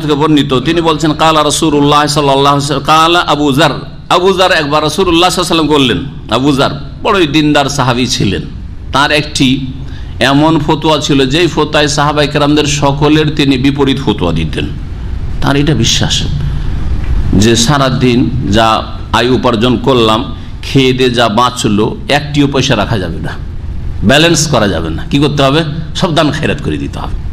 থেকে বর্ণিত, তিনি বলছেন আবুজার একবার আবুজার বড়ই দিনদার ছিলেন। তার একটি এমন ছিল, যেই সাহাবাই কেরামদের সকলের তিনি বিপরীত ফতোয়া দিতেন। তার এটা বিশ্বাস যে সারাদিন যা আয় উপার্জন করলাম, খেয়ে দিয়ে যা বাঁচলো, একটিও পয়সা রাখা যাবে না। ব্যালেন্স করা যাবে না। কি করতে হবে? সব দান খেরাত করে দিতে হবে।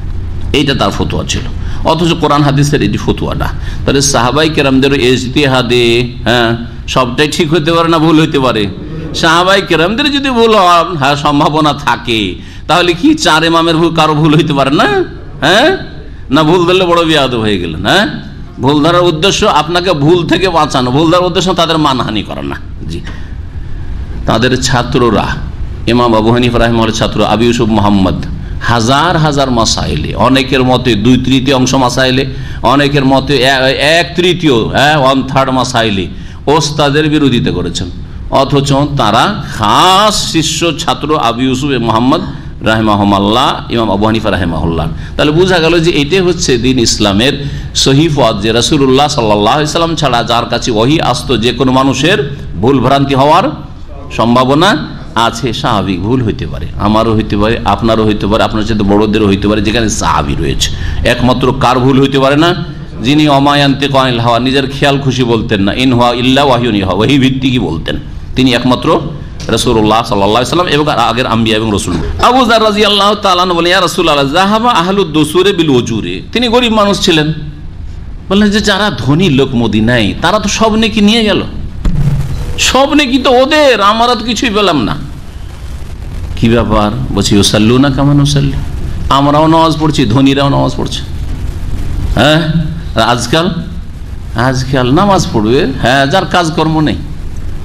এইটা তার ফতুয়া ছিল। অথচ কোরআন হাদিসের এটি ফতুয়া না তাহলে সাহাবাই কেরামদের ইজতিহাদে হ্যাঁ সবটাই ঠিক হতে পারে না ভুল হইতে পারে? সাহাবাই কেরামদের যদি ভুল হ্যাঁ সম্ভাবনা থাকে, তাহলে কি চার এমামের ভুল কারও ভুল হইতে পারে না? হ্যাঁ? না ভুল ধরলে বড় বিয়াদ হয়ে গেলেন হ্যাঁ? ভুল ধরার উদ্দেশ্য আপনাকে ভুল থেকে বাঁচানো। ভুল ধরার উদ্দেশ্য তাদের মানহানি করা না। জি। তাদের ছাত্ররা, ইমাম আবু হানিফ রাহিমের ছাত্র আবি ইউসুফ মোহাম্মদ হাজার হাজার মাসাইলে, অনেকের মতে দুই তৃতীয় অংশ মাসাইলে, অনেকের মতে এক তৃতীয় হ্যাঁ ওয়ান থার্ড মাসাইলে ওস্তাদের বিরোধিতা করেছেন। অথচ তারা খাস শিষ্য ছাত্র আবু ইউসুফ মোহাম্মদ রাহেমাহমাল্লাহ, ইমাম আবু হানিফা রাহেমাহুল্লাহ। তাহলে বোঝা গেল যে এটাই হচ্ছে দিন ইসলামের সহিফত যে রসুল্লাহ সাল্লাহ ইসলাম ছাড়া যার কাছে ওহি আসতো যে কোনো মানুষের ভুল ভ্রান্তি হওয়ার সম্ভাবনা আছে, স্বাভাবিক, ভুল হইতে পারে। আমারও হইতে পারে, আপনারও হইতে পারে, আপনার সাথে বড়দেরও হইতে পারে, যেখানে সাহাবি রয়েছে। একমাত্র কার ভুল হইতে পারে না? যিনি অমায়ান্তে কয়েল হওয়া, নিজের খেয়াল খুশি বলতেন না, ইন হওয়া ইল্লা ওয়াহিউনি হওয়া ওহি ভিত্তিকই বলতেন। তিনি একমাত্র রসুল্লাহ সাল্লাহ সাল্লাম এবং আগের আম্বিয়া এবং রসুল। আবু আল্লাহ তালান বলে ইয়া রসুল আল্লাহ জাহাবা ওজুরে তিনি গরিব মানুষ ছিলেন। বললেন যে, যারা ধনী লোক মোদি নাই তারা তো সব নাকি নিয়ে গেল। সব নাকি তো ওদের, আমরা তো কিছুই পেলাম না। কি ব্যাপার? বলছি ওসাল্লু না কেমন ওসাল্লি আমরাও নামাজ পড়ছি, ধনীরাও নামাজ পড়ছে। হ্যাঁ? আজকাল? আজকাল নামাজ পড়বে? হ্যাঁ যার কাজকর্ম নেই।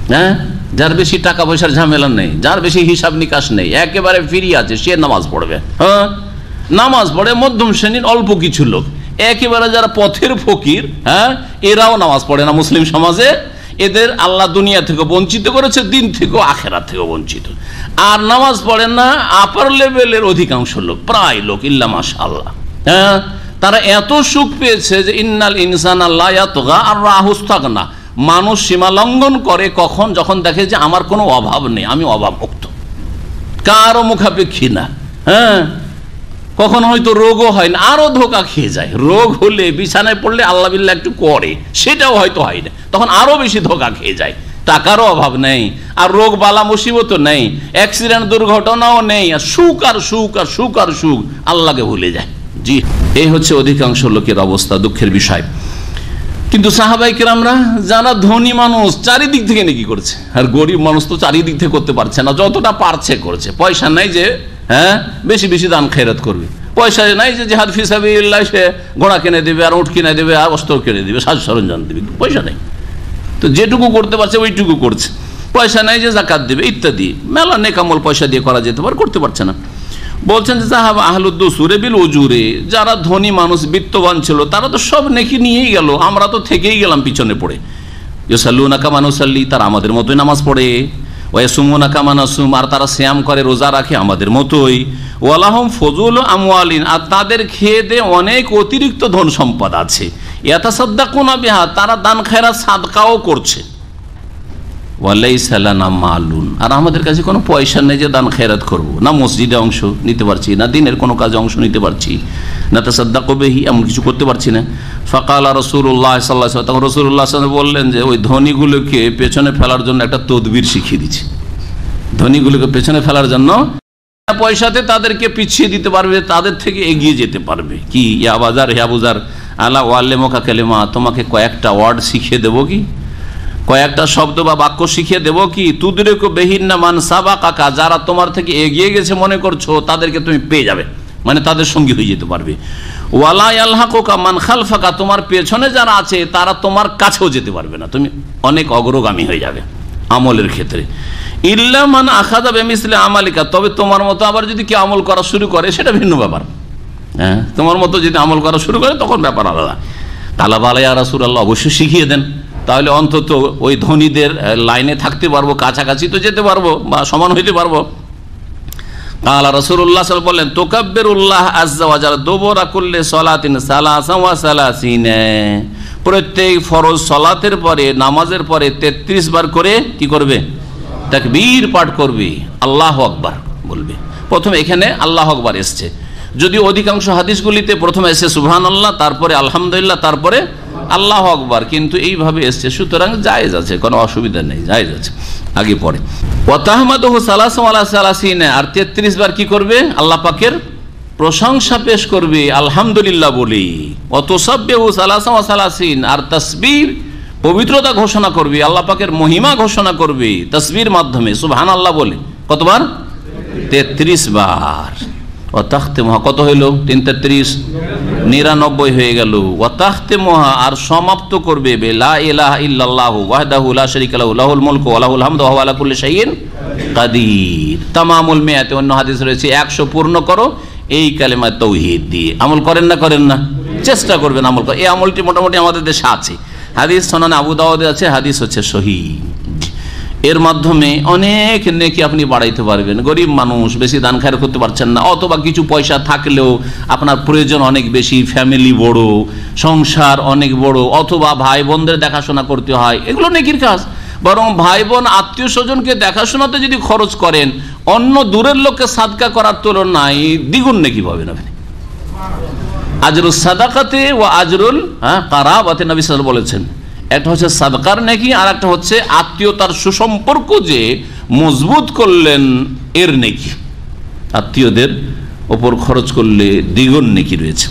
হ্যাঁ? যার বেশি টাকা পয়সার ঝামেলা নেই, যার বেশি হিসাব নিকাশ নেই, একেবারে ফিরি আছে, সে নামাজ পড়বে। হ্যাঁ? নামাজ পড়ে মধ্যম শ্রেণির অল্প কিছু লোক। একেবারে যারা পথের ফকির হ্যাঁ? এরাও নামাজ পড়ে না মুসলিম সমাজে? এদের আল্লাহ দুনিয়া থেকে বঞ্চিত করেছে, দিন থেকেও আখেরা থেকেও বঞ্চিত। আর নামাজ পড়েন না আপার লেভেলের অধিকাংশ লোক, প্রায় লোক, ইল্লা মাসা আল্লাহ হ্যাঁ? তারা এত সুখ পেয়েছে যে ইন্নাল ইনসান আল্লাহ আর রাহুস্তাক না মানুষ সীমা লঙ্ঘন করে কখন? যখন দেখে যে আমার কোনো অভাব নেই, আমি অভাব মুক্ত কারও মুখাপেক্ষী না। হ্যাঁ? কখন হয়তো রোগও হয় না, আরও ধোকা খেয়ে যায়। রোগ হলে, বিছানায় পড়লে আল্লাহ বিল্লাহ একটু করে, সেটাও হয়তো হয় না। তখন আরও বেশি ধোকা খেয়ে যায়। টাকারও অভাব নেই, আর রোগ বালা মুসিবত নেই, অ্যাক্সিডেন্ট দুর্ঘটনাও নেই, আর সুখ আর সুখ আর সুখ আর সুখ আল্লাহকে ভুলে যায়। জি, এই হচ্ছে অধিকাংশ লোকের অবস্থা, দুঃখের বিষয়। কিন্তু সাহাবাইকেরামরা যারা ধনী মানুষ, চারিদিক থেকে নাকি করছে। আর গরিব মানুষ তো চারিদিক থেকে করতে পারছে না, যতটা পারছে করছে। পয়সা নাই যে হ্যাঁ বেশি বেশি দান খেরাত করবে। পয়সা নাই যে, জেহাদ ফিসাবি সে ঘোড়া কিনে দেবে আর উঠ কিনে দেবে আর অস্ত্র কিনে দেবে, সাজ সরঞ্জাম দেবে, পয়সা নেই। তো যেটুকু করতে পারছে, ওইটুকু করছে। পয়সা নাই যে, জাকাত দেবে, ইত্যাদি। মেলা নেকামল পয়সা দিয়ে করা যেতে পারে, করতে পারছে না। বলছেন যে সাহাব আহলুদ্দুসুরে বিল ওজুরে যারা ধনী মানুষ, বিত্তবান ছিল, তারা তো সব নেকি নিয়েই গেল, আমরা তো থেকেই গেলাম পিছনে পড়ে। ইসাল্লুনা কামানুসাল্লি তারা আমাদের মতোই নামাজ পড়ে। ওয়াসুমুনা কামানাসুম আর তারা শ্যাম করে, রোজা রাখে আমাদের মতোই। ওয়ালাহম ফজুল আমওয়ালিন, আর তাদের খেয়ে অনেক অতিরিক্ত ধন সম্পদ আছে। ইয়াতা সদ্দা কোনা বিহা, তারা দান খায়রা সাদকাও করছে। মালুন। আর আমাদের কাছে কোনো পয়সা নেই যে দান খেরাত করব। না মসজিদে অংশ নিতে পারছি, না দিনের কোনো কাজে অংশ নিতে পারছি, না তা সাদ্দা কবেহি এমন কিছু করতে পারছি না। ফকাল রসুল্লাহ সাল্লাহ তখন রসুল্লাহ বললেন যে, ওই ধনীগুলোকে পেছনে ফেলার জন্য একটা তদবির শিখিয়ে দিচ্ছে। ধনীগুলোকে পেছনে ফেলার জন্য পয়সাতে তাদেরকে পিছিয়ে দিতে পারবে, তাদের থেকে এগিয়ে যেতে পারবে। কি? ইয়া বাজার ইয়া বুজার আলা ওয়াল্লে মোকা কেলেমা, তোমাকে কয়েকটা ওয়ার্ড শিখিয়ে দেবো কি? কয়েকটা শব্দ বা বাক্য শিখিয়ে দেবো কি? তুদরেকো বেহিন্না মান সাবা কাকা যারা তোমার থেকে এগিয়ে গেছে মনে করছ, তাদেরকে তুমি পেয়ে যাবে। মানে তাদের সঙ্গী হয়ে যেতে পারবে। ওয়ালাই আল্লাহ কোকা মান খালফাকা, তোমার পেছনে যারা আছে, তারা তোমার কাছেও যেতে পারবে না। তুমি অনেক অগ্রগামী হয়ে যাবে আমলের ক্ষেত্রে। ইল্লা মান আখাদা বেমিসলে আমালিকা, তবে তোমার মতো আবার যদি কেউ আমল করা শুরু করে, সেটা ভিন্ন ব্যাপার। হ্যাঁ তোমার মতো যদি আমল করা শুরু করে, তখন ব্যাপার আলাদা। তালা বালাই রাসুর আল্লাহ অবশ্যই শিখিয়ে দেন। তাহলে অন্তত ওই ধনীদের লাইনে থাকতে পারব, কাছাকাছি তো যেতে পারব বা সমান হইতে পারব। আল্লাহ রসুল্লাহ বললেন তোকাব্বের উল্লাহ আজ্জাওয়াজার দোবরা করলে সলাতিন সালাসিনে প্রত্যেক ফরজ সলাতের পরে, নামাজের পরে ৩৩ বার করে কি করবে? তাকবীর পাঠ করবে। আল্লাহ আকবার বলবে। প্রথম এখানে আল্লাহ আকবার এসছে। যদি অধিকাংশ হাদিসগুলিতে প্রথমে এসে সুবহান আল্লাহ তারপরে আলহামদুলিল্লাহ, তারপরে আল্লাহ আকবার, কিন্তু এইভাবে এসছে। সুতরাং জায়েজ আছে, কোনো অসুবিধা নেই, জায়েজ আছে। আগে পরে। সালাসিনে, আর তেত্রিশ বার কি করবে? আল্লাহ পাকের প্রশংসা পেশ করবে, আলহামদুলিল্লাহ বলি। অত সাব্যহু সালাসা সালাসিন, আর তসবির পবিত্রতা ঘোষণা করবে, আল্লাহ পাকের মহিমা ঘোষণা করবে, তসবির মাধ্যমে। সুবহান আল্লাহ বলে। কতবার? তেত্রিশ বার। ও কত হইল? তিন তেত্রিশ। নিরানব্বই হয়ে গেল। ও তাখতে মহা আর সমাপ্ত করবে বে, লা ইলাহা ইল্লাল্লাহু ওয়াহদাহু লা লাহুল তামামুল অন্য হাদিস রয়েছে 100 পূর্ণ করো, এই কালেমা তৌহিদ দিয়ে। আমল করেন না করেন না। চেষ্টা করবেন আমল এই আমলটি মোটামুটি আমাদের দেশে আছে। হাদিস সনান আবু দাউদে আছে, হাদিস হচ্ছে সহি। এর মাধ্যমে অনেক নেকি আপনি বাড়াইতে পারবেন। গরিব মানুষ, বেশি দান খায় করতে পারছেন না, অথবা কিছু পয়সা থাকলেও আপনার প্রয়োজন অনেক বেশি ফ্যামিলি বড়, সংসার অনেক বড়, অথবা ভাই বোনদের দেখাশোনা করতে হয়, এগুলো নেকির কাজ। বরং ভাই বোন আত্মীয় স্বজনকে দেখাশোনাতে যদি খরচ করেন, অন্য দূরের লোককে সাদকা করার তুলনায় দ্বিগুণ নেকি পাবেন আপনি। আজরুল সাদাকাতে ও আজরুল হ্যাঁ কারাবাতে নবী সাল বলেছেন একটা হচ্ছে সাদকার নেকি আর একটা হচ্ছে আত্মীয়তার সুসম্পর্ক যে মজবুত করলেন এর নেকি। আত্মীয়দের ওপর খরচ করলে দ্বিগুণ নেকি রয়েছে।